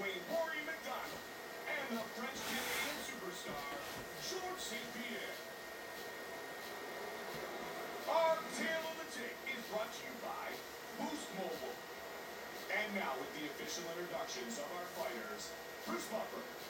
between Rory MacDonald and the French Canadian superstar George St. Pierre. Our Tale of the Tick is brought to you by Boost Mobile. And now with the official introductions of our fighters, Bruce Buffer.